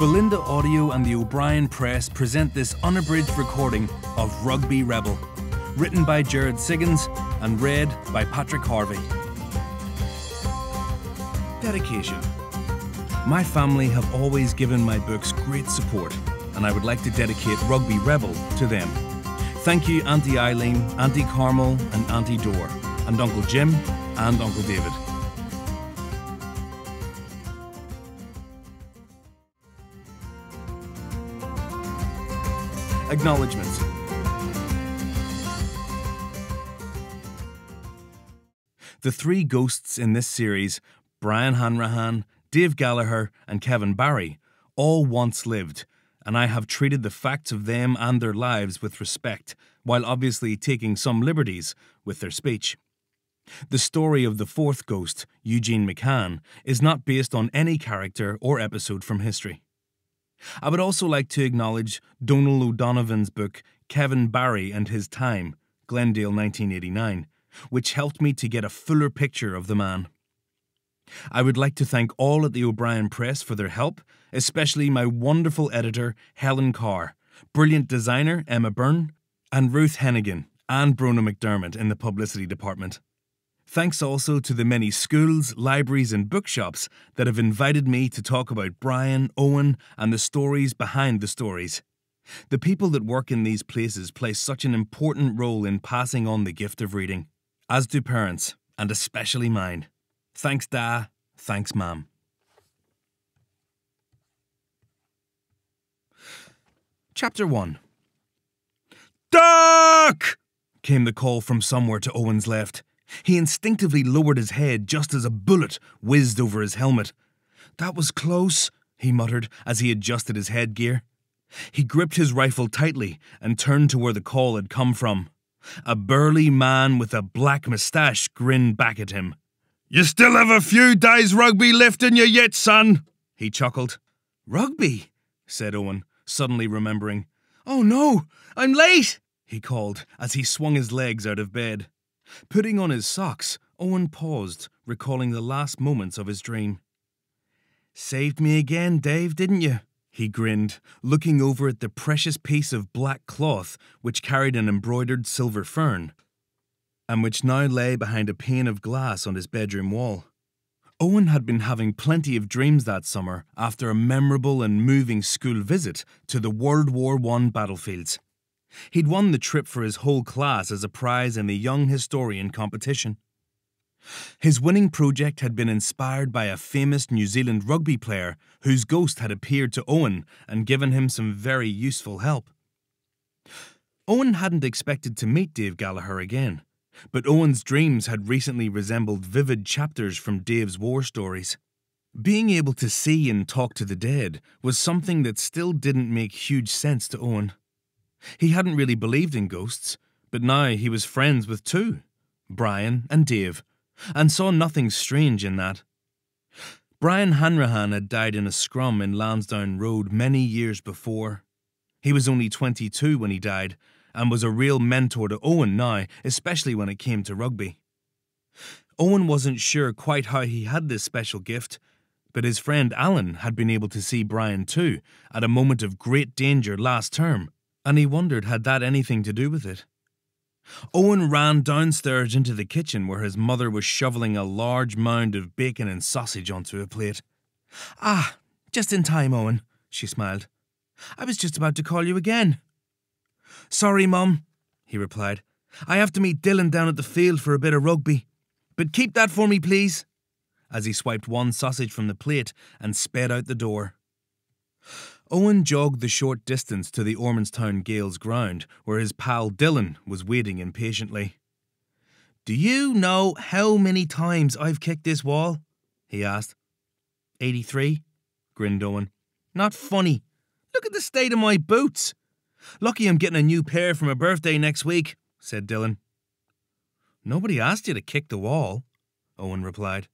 Bolinda Audio and the O'Brien Press present this unabridged recording of Rugby Rebel, written by Gerard Siggins and read by Patrick Harvey. Dedication My family have always given my books great support, and I would like to dedicate Rugby Rebel to them. Thank you, Auntie Eileen, Auntie Carmel, and Auntie Dor, and Uncle Jim and Uncle David. Acknowledgements. The three ghosts in this series, Brian Hanrahan, Dave Gallagher, and Kevin Barry, all once lived, and I have treated the facts of them and their lives with respect, while obviously taking some liberties with their speech. The story of the fourth ghost, Eugene McCann, is not based on any character or episode from history. I would also like to acknowledge Donal O'Donovan's book, Kevin Barry and His Time, Glendale 1989, which helped me to get a fuller picture of the man. I would like to thank all at the O'Brien Press for their help, especially my wonderful editor, Helen Carr, brilliant designer, Emma Byrne, and Ruth Hennigan and Brona McDermott in the publicity department. Thanks also to the many schools, libraries, and bookshops that have invited me to talk about Brian, Eoin, and the stories behind the stories. The people that work in these places play such an important role in passing on the gift of reading, as do parents, and especially mine. Thanks, Da. Thanks, Mom. Chapter 1 Duck! came the call from somewhere to Eoin's left. He instinctively lowered his head just as a bullet whizzed over his helmet. That was close, he muttered as he adjusted his headgear. He gripped his rifle tightly and turned to where the call had come from. A burly man with a black moustache grinned back at him. You still have a few days rugby left in you yet, son, he chuckled. Rugby? said Eoin, suddenly remembering. Oh no, I'm late, he called as he swung his legs out of bed. Putting on his socks, Eoin paused, recalling the last moments of his dream. Saved me again, Dave, didn't you? He grinned, looking over at the precious piece of black cloth which carried an embroidered silver fern, and which now lay behind a pane of glass on his bedroom wall. Eoin had been having plenty of dreams that summer after a memorable and moving school visit to the World War I battlefields. He'd won the trip for his whole class as a prize in the Young Historian competition. His winning project had been inspired by a famous New Zealand rugby player whose ghost had appeared to Eoin and given him some very useful help. Eoin hadn't expected to meet Dave Gallagher again, but Eoin's dreams had recently resembled vivid chapters from Dave's war stories. Being able to see and talk to the dead was something that still didn't make huge sense to Eoin. He hadn't really believed in ghosts, but now he was friends with two Brian and Dave, and saw nothing strange in that. Brian Hanrahan had died in a scrum in Lansdowne Road many years before. He was only 22 when he died, and was a real mentor to Eoin now, especially when it came to rugby. Eoin wasn't sure quite how he had this special gift, but his friend Alan had been able to see Brian too, at a moment of great danger last term, and he wondered had that anything to do with it. Eoin ran downstairs into the kitchen where his mother was shoveling a large mound of bacon and sausage onto a plate. Ah, just in time, Eoin, she smiled. I was just about to call you again. Sorry, Mum, he replied. I have to meet Dylan down at the field for a bit of rugby. But keep that for me, please, as he swiped one sausage from the plate and sped out the door. Eoin jogged the short distance to the Ormondstown Gaels ground, where his pal Dylan was waiting impatiently. Do you know how many times I've kicked this wall? he asked. Eighty three, grinned Eoin. Not funny. Look at the state of my boots. Lucky I'm getting a new pair for my birthday next week, said Dylan. Nobody asked you to kick the wall, Eoin replied.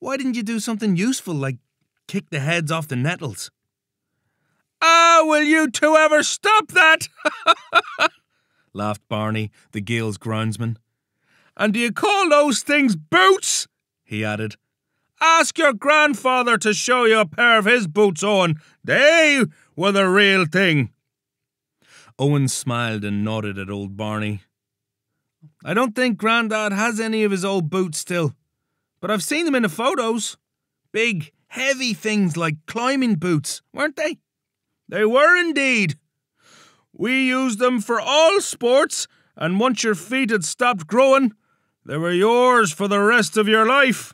Why didn't you do something useful like kick the heads off the nettles? Ah, will you two ever stop that? laughed Barney, the Gaels groundsman. And do you call those things boots? he added. Ask your grandfather to show you a pair of his boots, Eoin. They were the real thing. Eoin smiled and nodded at old Barney. I don't think Grandad has any of his old boots still, but I've seen them in the photos. Big, heavy things like climbing boots, weren't they? They were indeed. We used them for all sports, and once your feet had stopped growing, they were yours for the rest of your life,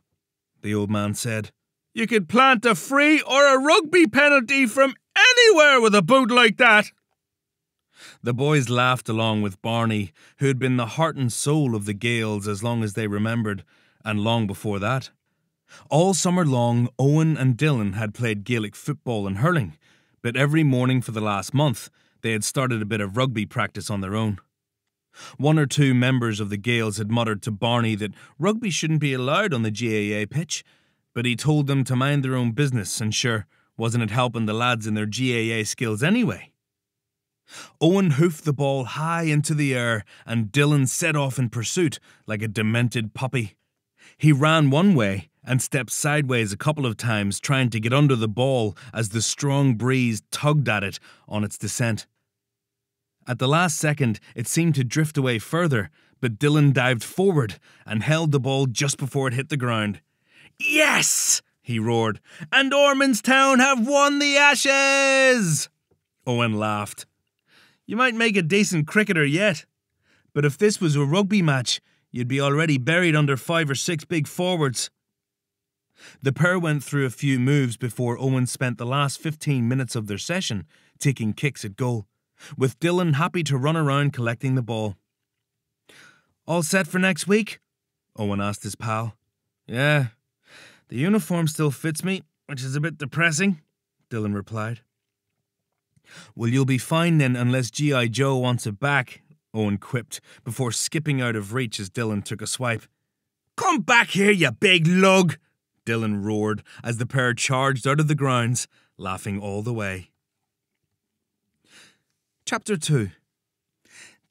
the old man said. You could plant a free or a rugby penalty from anywhere with a boot like that. The boys laughed along with Barney, who had been the heart and soul of the Gaels as long as they remembered, and long before that. All summer long, Eoin and Dylan had played Gaelic football and hurling, but every morning for the last month, they had started a bit of rugby practice on their own. One or two members of the Gaels had muttered to Barney that rugby shouldn't be allowed on the GAA pitch, but he told them to mind their own business, and sure, wasn't it helping the lads in their GAA skills anyway? Eoin hoofed the ball high into the air, and Dylan set off in pursuit like a demented puppy. He ran one way and stepped sideways a couple of times, trying to get under the ball as the strong breeze tugged at it on its descent. At the last second, it seemed to drift away further, but Dylan dived forward and held the ball just before it hit the ground. Yes! he roared. And Ormondstown have won the Ashes! Eoin laughed. You might make a decent cricketer yet. But if this was a rugby match, you'd be already buried under five or six big forwards. The pair went through a few moves before Eoin spent the last 15 minutes of their session taking kicks at goal, with Dylan happy to run around collecting the ball. All set for next week? Eoin asked his pal. Yeah. The uniform still fits me, which is a bit depressing, Dylan replied. Well, you'll be fine then unless G.I. Joe wants it back, Eoin quipped before skipping out of reach as Dylan took a swipe. Come back here, you big lug! Dylan roared as the pair charged out of the grounds, laughing all the way. Chapter 2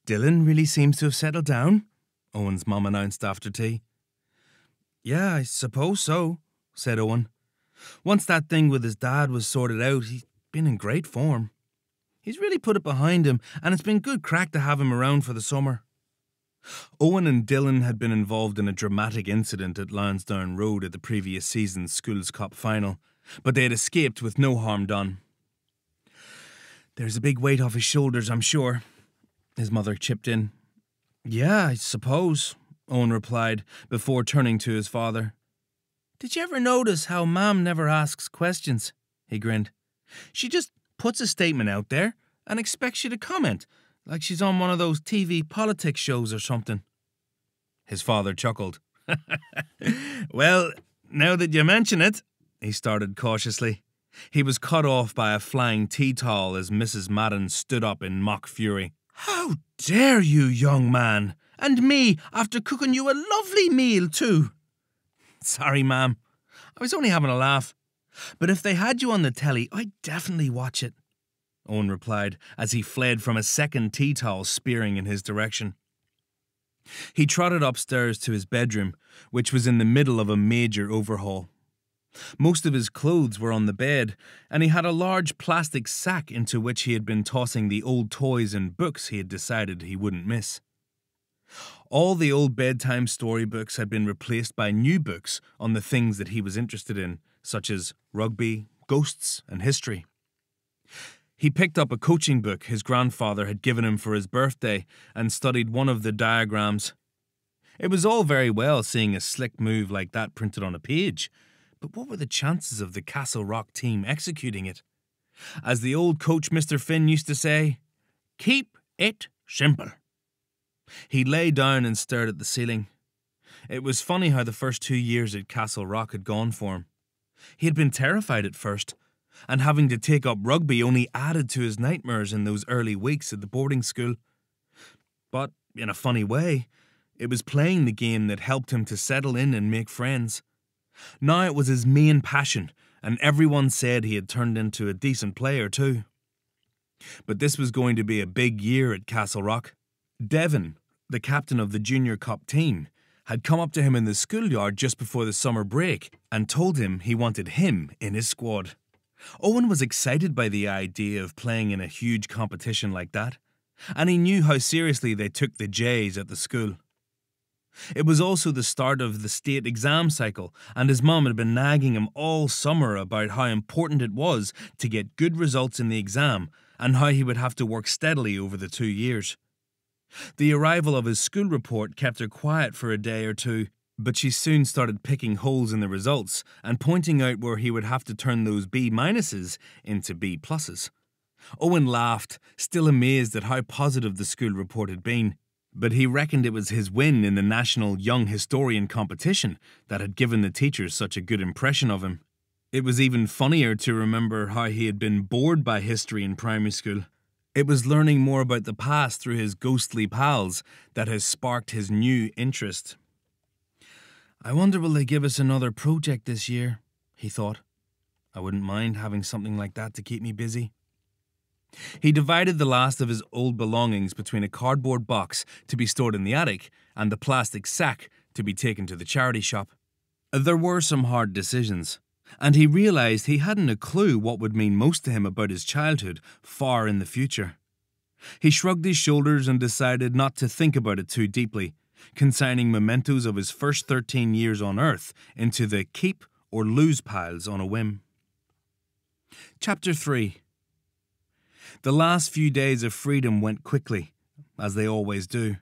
Dylan really seems to have settled down, Eoin's mum announced after tea. Yeah, I suppose so, said Eoin. Once that thing with his dad was sorted out, he's been in great form. He's really put it behind him, and it's been good crack to have him around for the summer. Eoin and Dylan had been involved in a dramatic incident at Lansdowne Road at the previous season's Schools Cup final, but they had escaped with no harm done. There's a big weight off his shoulders, I'm sure, his mother chipped in. Yeah, I suppose, Eoin replied, before turning to his father. Did you ever notice how Mam never asks questions? He grinned. She just puts a statement out there and expects you to comment, like she's on one of those TV politics shows or something. His father chuckled. well, now that you mention it, he started cautiously. He was cut off by a flying tea towel as Mrs. Madden stood up in mock fury. How dare you, young man! And me, after cooking you a lovely meal, too! Sorry, ma'am. I was only having a laugh. But if they had you on the telly, I'd definitely watch it. Eoin replied as he fled from a second tea spearing in his direction. He trotted upstairs to his bedroom, which was in the middle of a major overhaul. Most of his clothes were on the bed, and he had a large plastic sack into which he had been tossing the old toys and books he had decided he wouldn't miss. All the old bedtime storybooks had been replaced by new books on the things that he was interested in, such as rugby, ghosts, and history. He picked up a coaching book his grandfather had given him for his birthday and studied one of the diagrams. It was all very well seeing a slick move like that printed on a page, but what were the chances of the Castlerock team executing it? As the old coach Mr. Finn used to say, keep it simple. He lay down and stared at the ceiling. It was funny how the first two years at Castlerock had gone for him. He had been terrified at first, and having to take up rugby only added to his nightmares in those early weeks at the boarding school. But, in a funny way, it was playing the game that helped him to settle in and make friends. Now it was his main passion, and everyone said he had turned into a decent player too. But this was going to be a big year at Castlerock. Devon, the captain of the Junior Cup team, had come up to him in the schoolyard just before the summer break and told him he wanted him in his squad. Eoin was excited by the idea of playing in a huge competition like that, and he knew how seriously they took the Jays at the school. It was also the start of the state exam cycle, and his mum had been nagging him all summer about how important it was to get good results in the exam and how he would have to work steadily over the two years. The arrival of his school report kept her quiet for a day or two, but she soon started picking holes in the results and pointing out where he would have to turn those B minuses into B pluses. Eoin laughed, still amazed at how positive the school report had been but he reckoned it was his win in the national young historian competition that had given the teachers such a good impression of him. It was even funnier to remember how he had been bored by history in primary school. It was learning more about the past through his ghostly pals that has sparked his new interest. I wonder will they give us another project this year, he thought. I wouldn't mind having something like that to keep me busy. He divided the last of his old belongings between a cardboard box to be stored in the attic and the plastic sack to be taken to the charity shop. There were some hard decisions, and he realised he hadn't a clue what would mean most to him about his childhood far in the future. He shrugged his shoulders and decided not to think about it too deeply, consigning mementos of his first 13 years on Earth into the keep or lose piles on a whim. Chapter 3 the last few days of freedom went quickly, as they always do.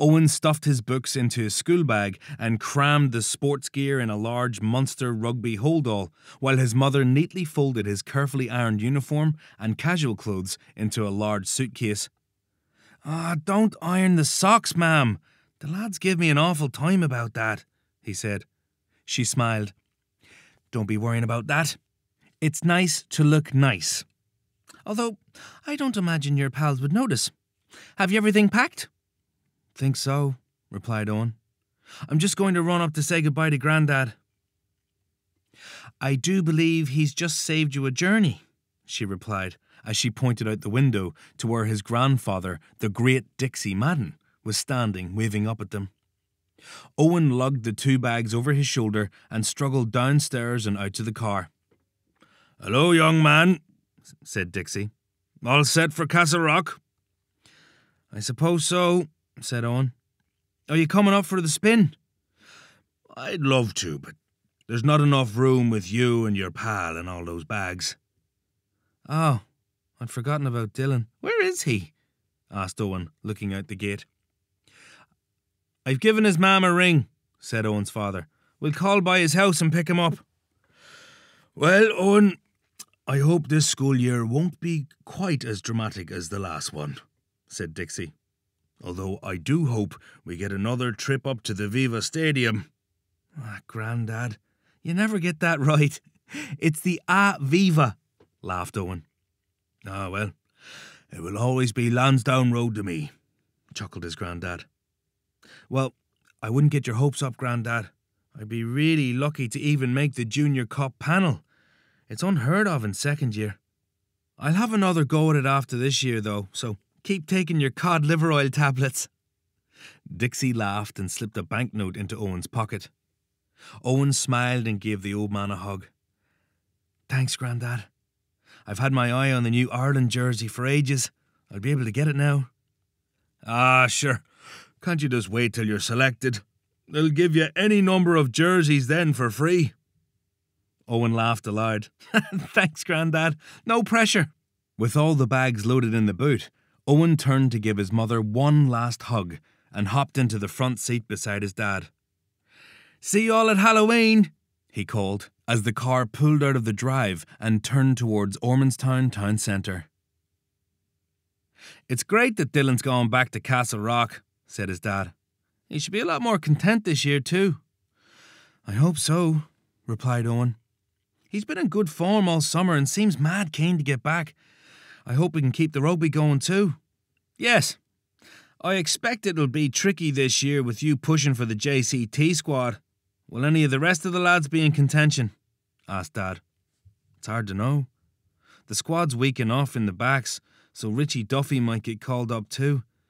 Eoin stuffed his books into his school bag and crammed the sports gear in a large Munster rugby holdall, while his mother neatly folded his carefully ironed uniform and casual clothes into a large suitcase. Ah, oh, don't iron the socks, ma'am. The lads give me an awful time about that, he said. She smiled. Don't be worrying about that. It's nice to look nice although I don't imagine your pals would notice. Have you everything packed? Think so, replied Eoin. I'm just going to run up to say goodbye to Grandad. I do believe he's just saved you a journey, she replied, as she pointed out the window to where his grandfather, the great Dixie Madden, was standing, waving up at them. Eoin lugged the two bags over his shoulder and struggled downstairs and out to the car. Hello, young man, said Dixie. All set for Castlerock? I suppose so, said Eoin. Are you coming up for the spin? I'd love to, but there's not enough room with you and your pal and all those bags. Oh, I'd forgotten about Dylan. Where is he? asked Eoin, looking out the gate. I've given his mam a ring, said Eoin's father. We'll call by his house and pick him up. Well, Eoin, I hope this school year won't be quite as dramatic as the last one, said Dixie. Although I do hope we get another trip up to the Viva Stadium. Ah, Grandad, you never get that right. It's the Aviva, laughed Eoin. Ah, well, it will always be Lansdowne Road to me, chuckled his Grandad. Well, I wouldn't get your hopes up, Grandad. I'd be really lucky to even make the Junior Cup panel. It's unheard of in second year. I'll have another go at it after this year, though, so keep taking your cod liver oil tablets. Dixie laughed and slipped a banknote into Eoin's pocket. Eoin smiled and gave the old man a hug. Thanks, Grandad. I've had my eye on the new Ireland jersey for ages. I'll be able to get it now. Ah, sure. Can't you just wait till you're selected? They'll give you any number of jerseys then for free. Eoin laughed aloud. Thanks, Grandad. No pressure. With all the bags loaded in the boot, Eoin turned to give his mother one last hug and hopped into the front seat beside his dad. See you all at Halloween, he called as the car pulled out of the drive and turned towards Ormondstown town centre. It's great that Dylan's gone back to Castlerock, said his dad. He should be a lot more content this year, too. I hope so, replied Eoin. He's been in good form all summer and seems mad keen to get back. I hope we can keep the rugby going too. Yes. I expect it'll be tricky this year with you pushing for the JCT squad. Will any of the rest of the lads be in contention? asked Dad. It's hard to know. The squad's weak enough in the backs, so Richie Duffy might get called up too.